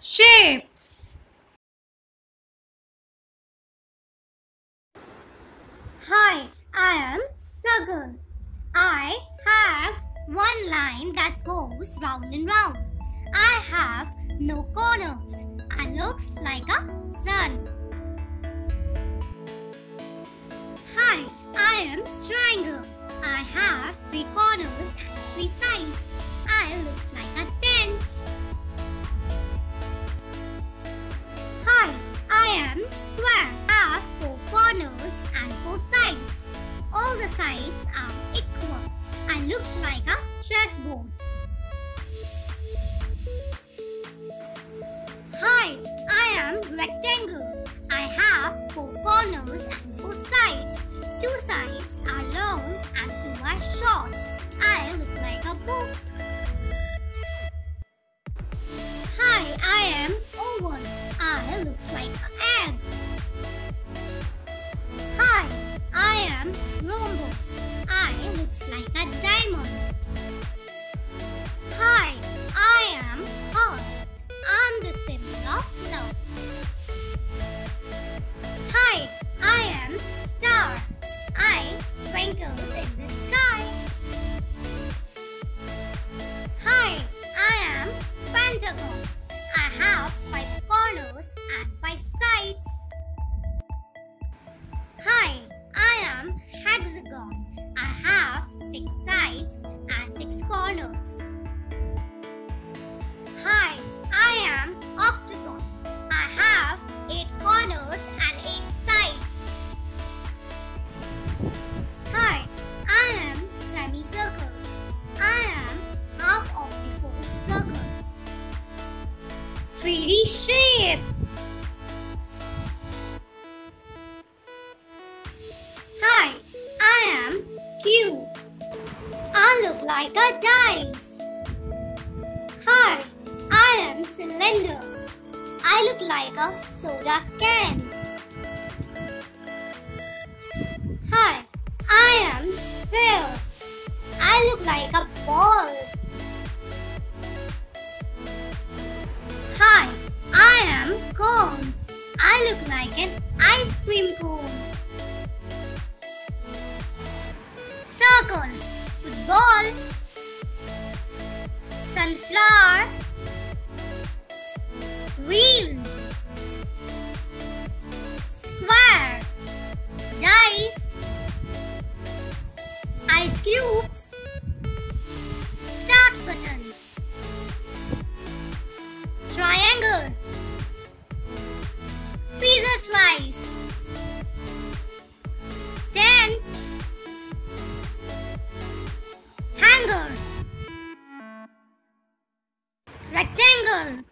Shapes. Hi, I am circle. I have one line that goes round and round. I have no corners and looks like a sun. Hi, I am triangle. I have three corners and three sides. I looks like a tent. Hi, I am square. I have four corners and four sides. All the sides are equal and looks like a chessboard. Short. I look like a book. Hi, I am oval. I looks like an egg. Hi, I am rhombus. I looks like a diamond. Hi, I am heart. I'm the symbol of love. Hi, I am star. I twinkles in and five sides. Hi, I am hexagon. I have six sides and six corners. Hi, I am octagon. I have eight corners and eight sides. Hi, I am semicircle. I am half of the full circle. 3D shapes. A dice. Hi, I am cylinder. I look like a soda can. Hi, I am sphere. I look like a ball. Hi, I am cone. I look like an ice cream cone. Circle, sunflower, wheel, rectangle,